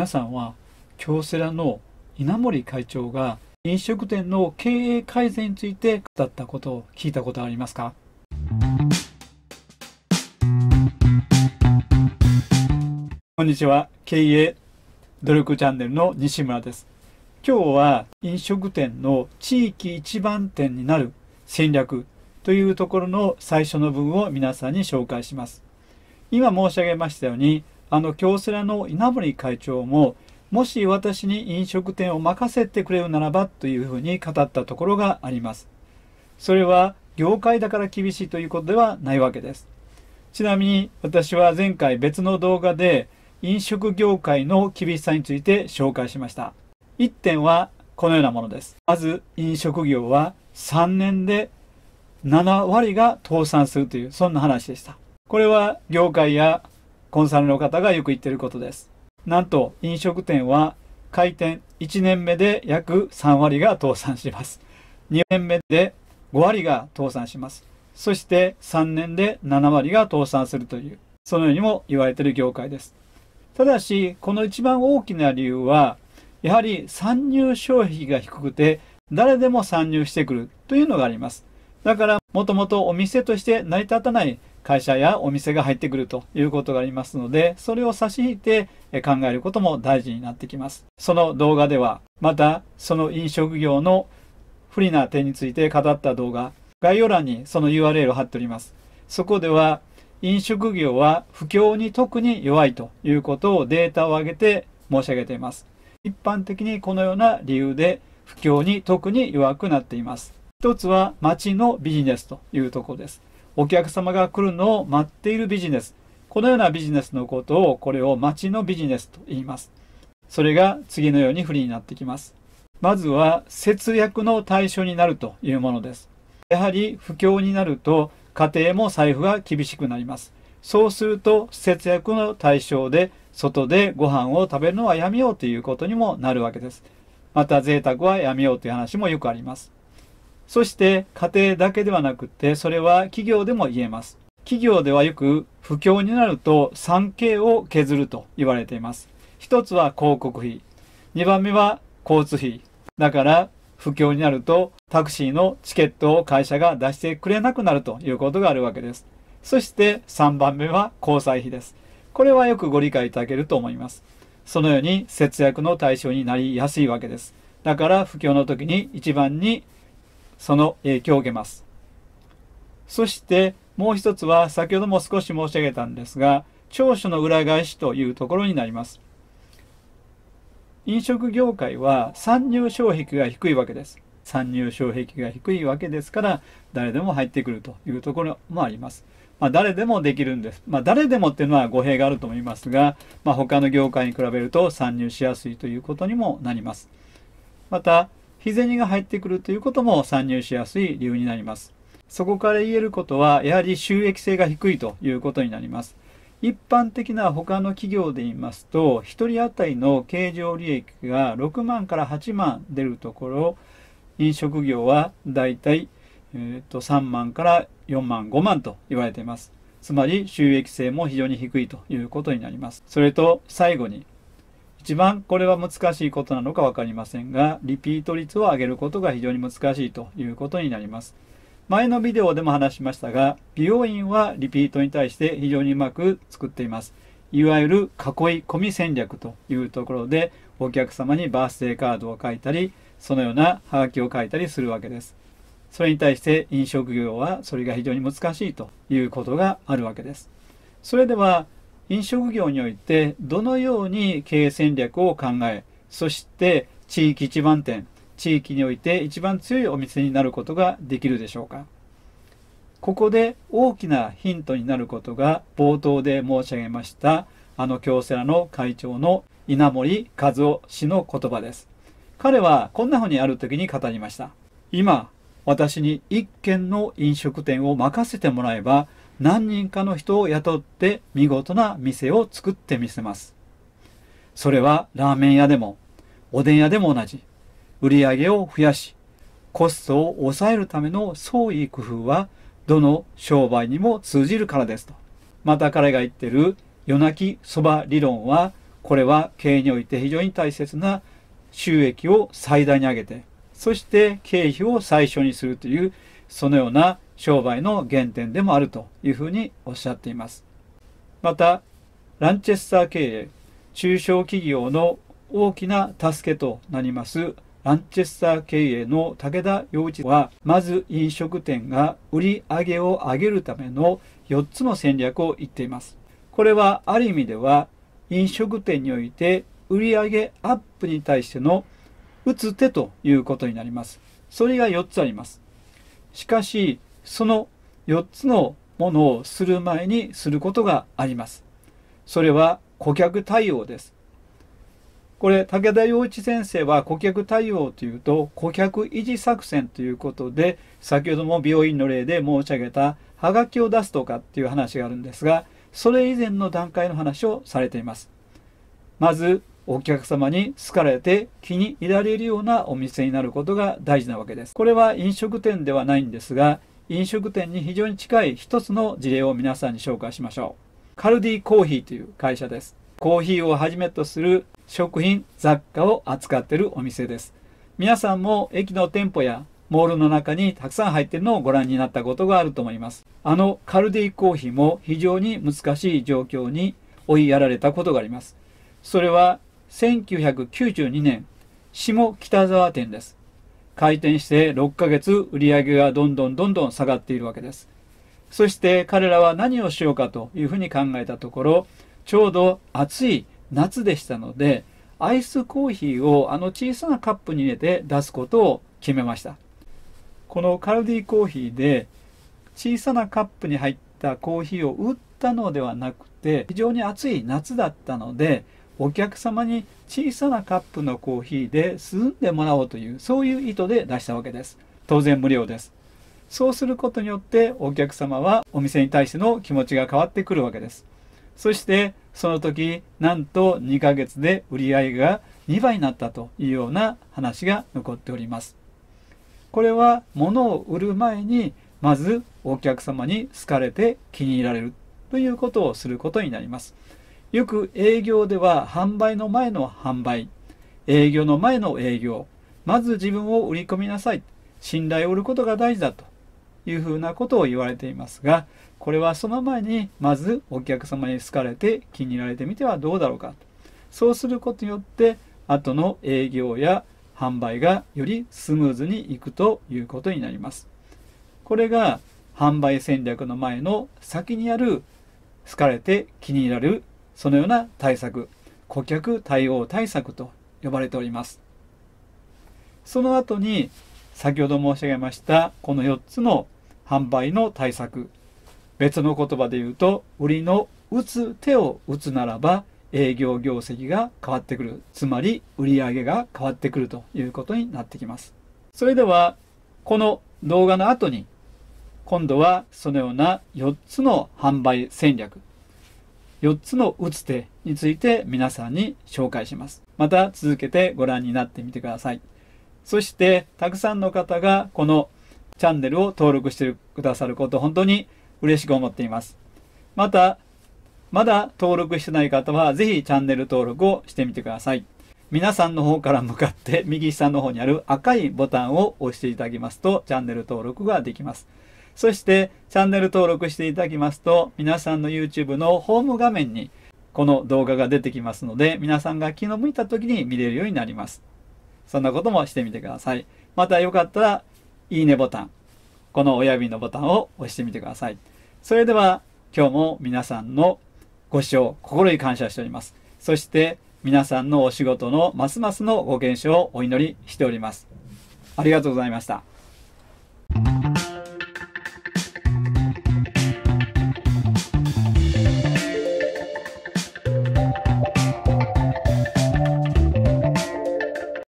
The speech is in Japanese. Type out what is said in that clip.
皆さんは京セラの稲森会長が飲食店の経営改善について語ったことを聞いたことありますか？こんにちは。経営努力チャンネルの西村です。今日は飲食店の地域一番店になる戦略というところの最初の部分を皆さんに紹介します。今申し上げましたようにあの京セラの稲森会長ももし私に飲食店を任せてくれるならばというふうに語ったところがあります。それは業界だから厳しいということではないわけです。ちなみに私は前回別の動画で飲食業界の厳しさについて紹介しました。1点はこのようなものです。まず飲食業は3年で7割が倒産するというそんな話でした。これは業界やコンサルの方がよく言ってることです。なんと飲食店は開店1年目で約3割が倒産します。2年目で5割が倒産します。そして3年で7割が倒産するというそのようにも言われている業界です。ただしこの一番大きな理由はやはり参入障壁が低くて誰でも参入してくるというのがあります。だからもともとお店として成り立たない会社やお店が入ってくるということがありますので、それを差し引いて考えることも大事になってきます。その動画では、またその飲食業の不利な点について語った動画、概要欄にその URL を貼っております。そこでは、飲食業は不況に特に弱いということをデータを上げて申し上げています。一般的にこのような理由で不況に特に弱くなっています。一つは街のビジネスというところです。お客様が来るのを待っているビジネス。このようなビジネスのことを、これを街のビジネスと言います。それが次のように不利になってきます。まずは節約の対象になるというものです。やはり不況になると家庭も財布が厳しくなります。そうすると節約の対象で外でご飯を食べるのはやめようということにもなるわけです。また贅沢はやめようという話もよくあります。そして家庭だけではなくて、それは企業でも言えます。企業ではよく不況になると 3K を削ると言われています。一つは広告費。2番目は交通費。だから不況になるとタクシーのチケットを会社が出してくれなくなるということがあるわけです。そして3番目は交際費です。これはよくご理解いただけると思います。そのように節約の対象になりやすいわけです。だから不況の時に一番にその影響を受けます。そしてもう一つは先ほども少し申し上げたんですが、長所の裏返しというところになります。飲食業界は参入障壁が低いわけです。参入障壁が低いわけですから、誰でも入ってくるというところもあります。まあ、誰でもできるんです。まあ、誰でもっていうのは語弊があると思いますが、まあ、他の業界に比べると参入しやすいということにもなります。また、日銭が入ってくるということも参入しやすい理由になります。そこから言えることは、やはり収益性が低いということになります。一般的な他の企業で言いますと、1人当たりの経常利益が6万から8万出るところ、飲食業はだいたい、えー、と3万から4万、5万と言われています。つまり収益性も非常に低いということになります。それと最後に、一番これは難しいことなのか分かりませんが、リピート率を上げることが非常に難しいということになります。前のビデオでも話しましたが、美容院はリピートに対して非常にうまく作っています。いわゆる囲い込み戦略というところで、お客様にバースデーカードを書いたり、そのようなハガキを書いたりするわけです。それに対して飲食業はそれが非常に難しいということがあるわけです。それでは飲食業においてどのように経営戦略を考え、そして地域一番店、地域において一番強いお店になることができるでしょうか。ここで大きなヒントになることが冒頭で申し上げましたあの京セラの会長の稲森和夫氏の言葉です。彼はこんなふうにある時に語りました。今、私に一軒の飲食店を任せてもらえば何人かの人を雇って見事な店を作ってみせます。それはラーメン屋でも、おでん屋でも同じ。売り上げを増やし、コストを抑えるための創意工夫は、どの商売にも通じるからですと。また彼が言ってる夜泣きそば理論は、これは経営において非常に大切な収益を最大に上げてそして経費を最初にするというそのような商売の原点でもあるというふうにおっしゃっていますまたランチェスター経営中小企業の大きな助けとなりますランチェスター経営の武田洋一はまず飲食店が売り上げを上げるための4つの戦略を言っていますこれはある意味では飲食店において売上アップに対しての打つ手ということになります。それが4つあります。しかし、その4つのものをする前にすることがあります。それは顧客対応です。これ、武田洋一先生は顧客対応というと、顧客維持作戦ということで、先ほども病院の例で申し上げた、はがきを出すとかっていう話があるんですが、それ以前の段階の話をされています。まず、お客様に好かれて気に入られるようなお店になることが大事なわけです。これは飲食店ではないんですが、飲食店に非常に近い一つの事例を皆さんに紹介しましょう。カルディコーヒーという会社です。コーヒーをはじめとする食品、雑貨を扱っているお店です。皆さんも駅の店舗やモールの中にたくさん入っているのをご覧になったことがあると思います。あのカルディコーヒーも非常に難しい状況に追いやられたことがあります。それは1992年、下北沢店です。開店して6ヶ月売り上げがどんどんどんどん下がっているわけです。そして彼らは何をしようかというふうに考えたところ、ちょうど暑い夏でしたので、アイスコーヒーをあの小さなカップに入れて出すことを決めました。このカルディコーヒーで小さなカップに入ったコーヒーを売ったのではなくて、非常に暑い夏だったので、お客様に小さなカップのコーヒーで涼んでもらおうというそういう意図で出したわけです。当然無料です。そうすることによってお客様はお店に対しての気持ちが変わってくるわけです。そしてその時なんと2ヶ月で売り上げが2倍になったというような話が残っております。これは物を売る前にまずお客様に好かれて気に入られるということをすることになります。よく営業では販売の前の販売、営業の前の営業、まず自分を売り込みなさい。信頼を売ることが大事だというふうなことを言われていますが、これはその前にまずお客様に好かれて気に入られてみてはどうだろうか。そうすることによって後の営業や販売がよりスムーズにいくということになります。これが販売戦略の前の先にある好かれて気に入られるそのような対策、顧客対応対策と呼ばれております。その後に、先ほど申し上げましたこの4つの販売の対策、別の言葉で言うと、売りの打つ手を打つならば、営業業績が変わってくる。つまり、売上が変わってくるということになってきます。それでは、この動画の後に、今度はそのような4つの販売戦略、4つの打つ手について皆さんに紹介します。また続けてご覧になってみてください。そしてたくさんの方がこのチャンネルを登録してくださること本当に嬉しく思っています。また、まだ登録してない方はぜひチャンネル登録をしてみてください。皆さんの方から向かって右下の方にある赤いボタンを押していただきますとチャンネル登録ができます。そしてチャンネル登録していただきますと皆さんの YouTube のホーム画面にこの動画が出てきますので皆さんが気の向いた時に見れるようになります。そんなこともしてみてください。またよかったらいいねボタン、この親指のボタンを押してみてください。それでは今日も皆さんのご視聴心に感謝しております。そして皆さんのお仕事のますますのご健勝をお祈りしております。ありがとうございました。